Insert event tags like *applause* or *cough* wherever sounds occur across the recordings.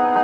you *laughs*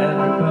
and